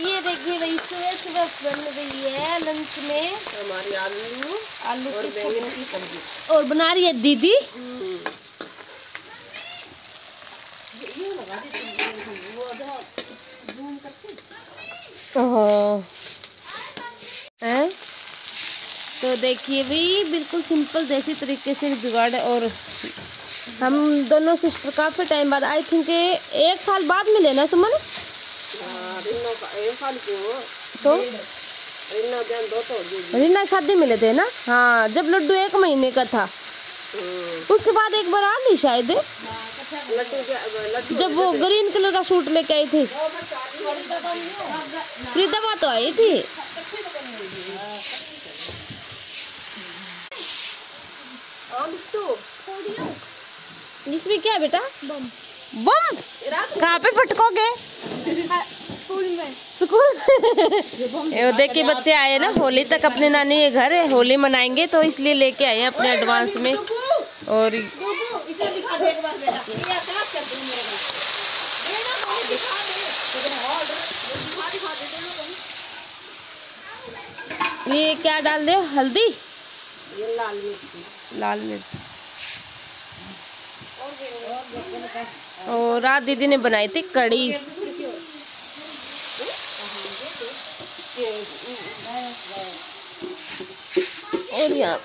ये देखिए भाई सुबह सुबह बन रही है लंच में। हमारी आलू आलू और बैंगन की सब्ज़ी। और बना रही है दीदी। हाँ? तो देखिए भाई बिल्कुल सिंपल देसी तरीके से जुगाड़ है और हम दोनों सिस्टर काफ़ी टाइम बाद आई थिंक एक साल बाद मिले ना सुमन? रिन्नो का एक साल की हो तो? रिन्नो जान दो तो रीना की शादी मिले थे ना? हाँ जब लड्डू एक महीने का था। हम्म, उसके बाद एक बार आ ली शायद। जब वो ग्रीन कलर का सूट लेके आई थी। फरीदाबाद तो आई थी। बिट्टू इसमें क्या बेटा? बम! कहाँ पे फटकोगे? स्कूल में। स्कूल देखिए, बच्चे आए ना, होली तक अपने नानी के घर है, होली मनाएँगे तो इसलिए लेके आए अपने एडवांस में। और ये क्या डाल दे? हल्दी? ये लाल मिर्च। लाल मिर्च और रात दीदी ने बनाई थी कड़ी और यहाँ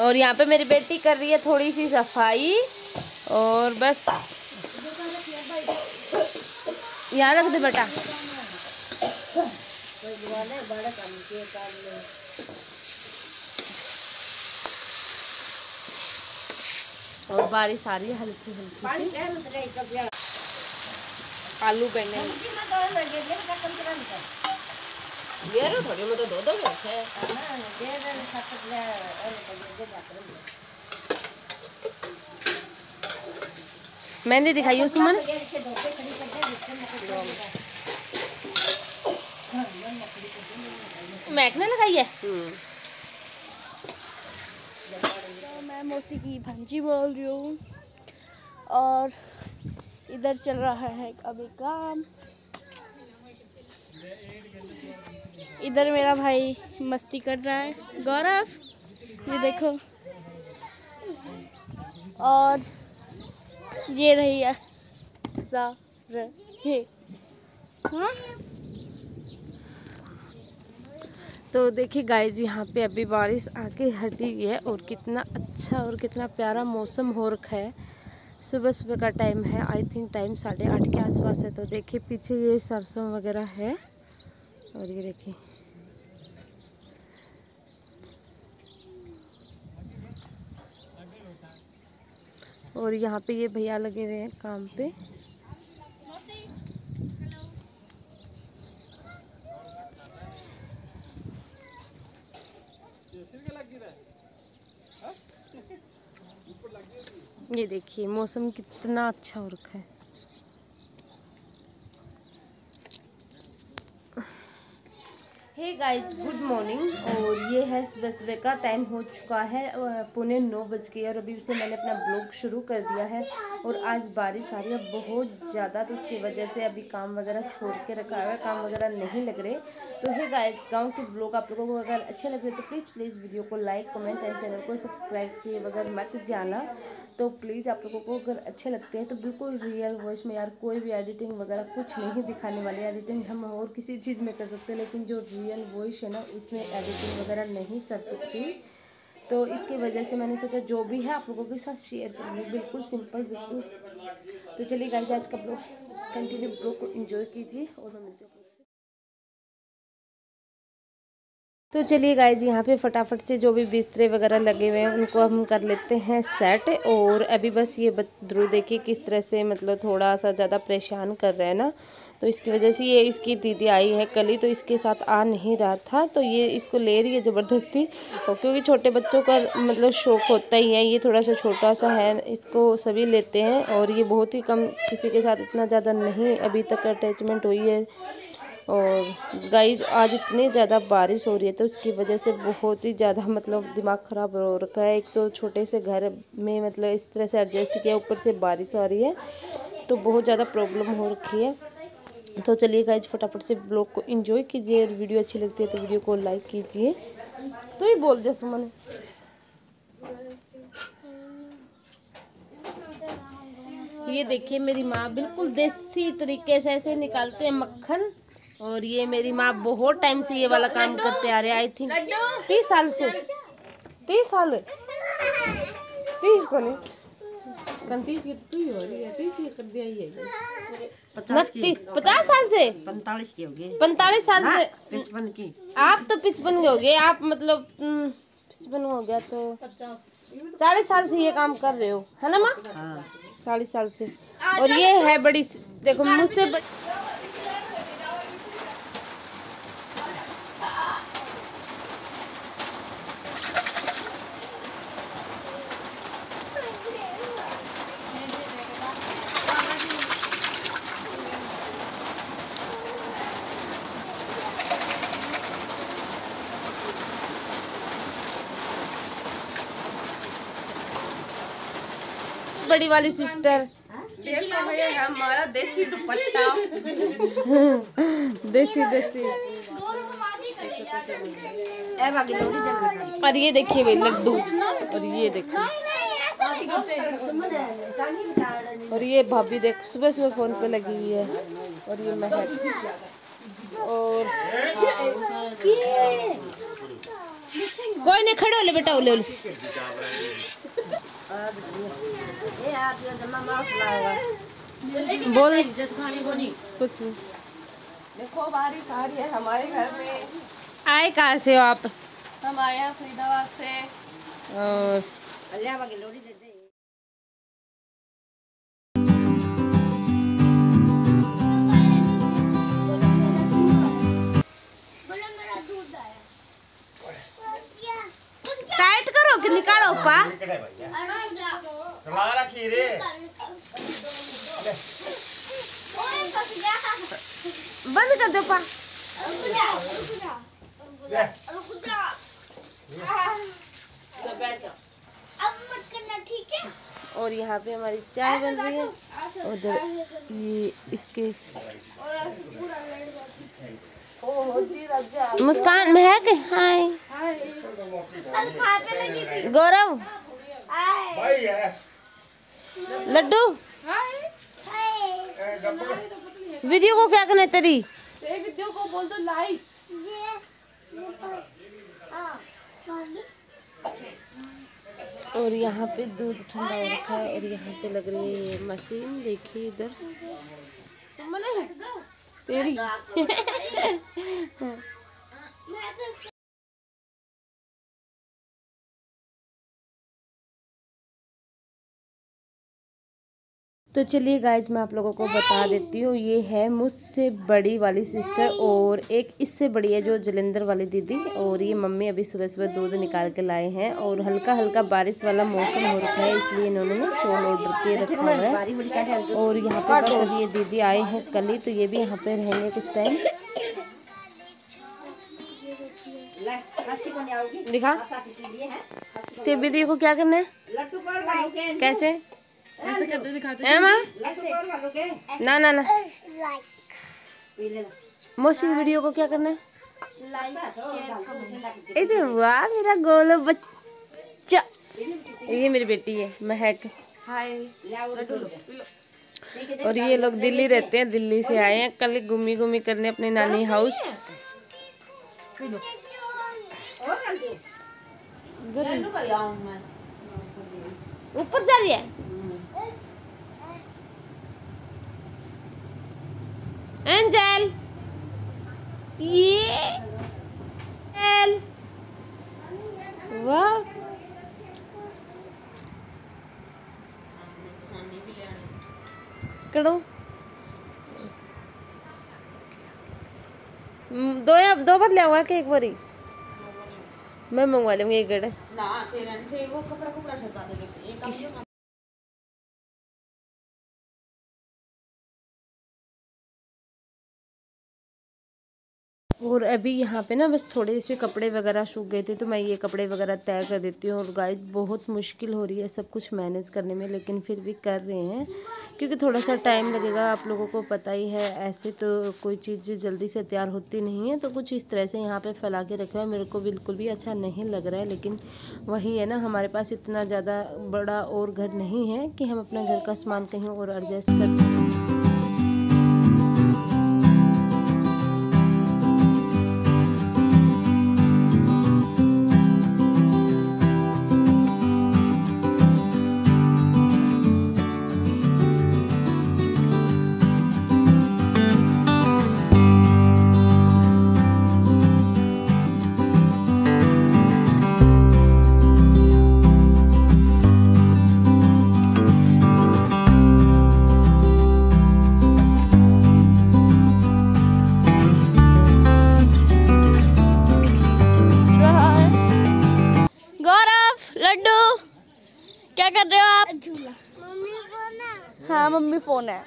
और यहाँ पे मेरी बेटी कर रही है थोड़ी सी सफ़ाई। और बस। यहाँ रख दे बेटा। और बारिश आ रही है हल्की हल्की आलू बैंगन ये रो थोड़ी में तो दो दो बैठे मेहंदी दिखाइए सुमन। मैक ने लगाई है हम्म तो मौसी की भांजी बोल रही हूँ। और इधर चल रहा है अभी काम। इधर मेरा भाई मस्ती कर रहा है। गौरव, ये देखो। और ये रही है सा रहे हाँ? तो देखिए गाइज़ यहाँ पे अभी बारिश आके हटी हुई है और कितना अच्छा और कितना प्यारा मौसम हो रखा है। सुबह सुबह का टाइम है आई थिंक टाइम साढ़े आठ के आसपास है। तो देखिए पीछे ये सरसों वगैरह है और ये देखिए। और यहाँ पे ये भैया लगे हुए हैं काम पे। ये देखिए, मौसम कितना अच्छा हो रखा है। हे गाइस गुड मॉर्निंग और ये है सुबह सुबह का टाइम हो चुका है पौने नौ बज गए और अभी से मैंने अपना ब्लॉग शुरू कर दिया है। और आज बारिश आ रही है बहुत ज़्यादा तो उसकी वजह से अभी काम वगैरह छोड़ के रखा हुआ है, काम वगैरह नहीं लग रहे। तो हे गाइस गाँव के ब्लॉग आप लोगों को अगर अच्छे लग रहे तो प्लीज़ प्लीज़ वीडियो को लाइक कमेंट एंड चैनल को सब्सक्राइब किए बगैर मत जाना। तो प्लीज़ आप लोगों को अगर अच्छे लगते हैं तो बिल्कुल रियल वॉइस में यार कोई भी एडिटिंग वगैरह कुछ नहीं दिखाने वाले। एडिटिंग हम और किसी चीज़ में कर सकते हैं, लेकिन जो रियल वॉइस है ना, उसमें एडिटिंग वगैरह नहीं कर सकती। तो इसकी वजह से मैंने सोचा जो भी है आप लोगों के साथ शेयर करूँगी। बिल्कुल सिंपल बिल्कुल। तो चलिए गाइस आज का ब्लॉग कंटिन्यू ब्लॉग को एंजॉय कीजिए और मैं मिलती हूँ। तो चलिए गाइज़ यहाँ पे फटाफट से जो भी बिस्तरे वगैरह लगे हुए हैं, उनको हम कर लेते हैं सेट और अभी बस ये बद्रू देखिए किस तरह से मतलब थोड़ा सा ज़्यादा परेशान कर रहे हैं ना। तो इसकी वजह से ये इसकी दीदी आई है कल ही तो इसके साथ आ नहीं रहा था। तो ये इसको ले रही है ज़बरदस्ती। और क्योंकि छोटे बच्चों का मतलब शौक होता ही है, ये थोड़ा सा छोटा सा है, इसको सभी लेते हैं। और ये बहुत ही कम किसी के साथ इतना ज़्यादा नहीं, अभी तक अटैचमेंट हुई है। और गाइस आज इतनी ज़्यादा बारिश हो रही है तो उसकी वजह से बहुत ही ज़्यादा मतलब दिमाग ख़राब हो रखा है। एक तो छोटे से घर में मतलब इस तरह से एडजस्ट किया, ऊपर से बारिश आ रही है तो बहुत ज़्यादा प्रॉब्लम हो रखी है। तो चलिए गाइज़ फटाफट से ब्लॉग को एंजॉय कीजिए और वीडियो अच्छी लगती है तो वीडियो को लाइक कीजिए। तो ही बोल जा सुमन ये देखिए मेरी माँ बिल्कुल देसी तरीके से ऐसे निकालते हैं मक्खन। और ये मेरी माँ बहुत टाइम से ये वाला काम करते आ रहे हैं आई थिंक तीस साल से। तीस साल। तीस को तो तू ही हो रही है तीस ये कर दिया ही है उनतीस पचास साल से? पैंतालीस की होगी। पैंतालीस साल से? पचपन की। आप तो पिचपन के हो गए आप मतलब हम्म, पिचपन हो गया तो। चालीस साल से ये काम कर रहे हो है ना माँ? हाँ। चालीस साल से। और ये है बड़ी देखो मुझसे बड़ी वाली सिस्टर हमारा देसी दुपट्टा देसी। देसी और ये देखिए भाई, लड्डू। और ये देखिए। और ये भाभी देख सुबह सुबह फ़ोन पे लगी हुई है। और ये महक और कोई नहीं, खड़े बेटा ओले ओले ए आप ये जमा माफ़ लाएगा बोल। कुछ देखो बारिश आ रही है हमारे घर में। आए कहाँ से हो आप? हम आए हैं फरीदाबाद से। और अल्लाह लोड़ी दे दे टाइट करो कि निकालो पा। चला रखी रे बंद कर दो पा। ले। और यहाँ पे हमारी चाय बन रही है। उधर ये इसके मुस्कान महक हाय। गौरव। है लड्डू। वीडियो को क्या करना है तेरी? वीडियो को बोल दो लाइक। और यहाँ पे दूध ठंडा हो रखा है और यहाँ पे लग रही है मशीन। देखिए इधर। तेरी। तो चलिए गाइज़ मैं आप लोगों को बता देती हूँ ये है मुझसे बड़ी वाली सिस्टर और एक इससे बड़ी है जो जलंधर वाली दीदी और ये मम्मी अभी सुबह सुबह दूध निकाल के लाए हैं और हल्का हल्का बारिश वाला मौसम हो रखा है इसलिए इन्होंने ना फ़ोन ऑर्डर किए रखा हुआ है। और यहाँ पे बस ये दीदी आए हैं कल ही तो ये भी यहाँ पे रहेंगे कुछ टाइम दिखा। तेबी दी को क्या करना है। कैसे? ऐसे करते दिखाते है माँ ऐसे कर खाओगे ना ना ना मौसी वीडियो को क्या करना है इधर वाह मेरा गोलो बच्चा। ये मेरी बेटी है महक। हाय और ये लोग दिल्ली रहते हैं दिल्ली से आए हैं। कल घूमी घूमी करने अपने नानी हाउस। ऊपर जा रही है? एंजल ये एंजल वाह कड़ो दो या दो बार हुआ कि एक बारी। मैं मंगवा लूँगी एक गड़। ना तेरा नहीं वो कपड़ा कपड़ा सजा दे एक काम और अभी यहाँ पे ना बस थोड़े से कपड़े वगैरह सूख गए थे तो मैं ये कपड़े वगैरह तय कर देती हूँ। और गाइस बहुत मुश्किल हो रही है सब कुछ मैनेज करने में, लेकिन फिर भी कर रहे हैं। क्योंकि थोड़ा सा टाइम लगेगा, आप लोगों को पता ही है, ऐसे तो कोई चीज़ जल्दी से तैयार होती नहीं है। तो कुछ इस तरह से यहाँ पर फैला के रखे है। मेरे को बिल्कुल भी अच्छा नहीं लग रहा है, लेकिन वही है ना, हमारे पास इतना ज़्यादा बड़ा और घर नहीं है कि हम अपना घर का सामान कहीं और एडजस्ट कर लड्डू। क्या कर रहे हो आप? मम्मी फ़ोन है। हाँ मम्मी फ़ोन है।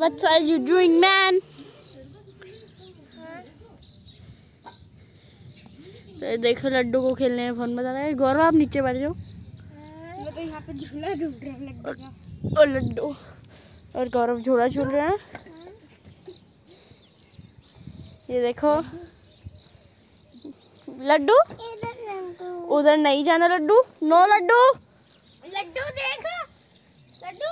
What are you doing, man? तो ये देखो लड्डू को खेलने में फ़ोन बता रहा है। गौरव आप नीचे बैठ जाओ। मैं तो यहाँ पे झूला झूल रहा है और लड्डू। और गौरव झूला झूल रहे हैं। ये देखो। लड्डू? उधर नहीं जाना लड्डू? नो लड्डू। लड्डू देख। लड्डू।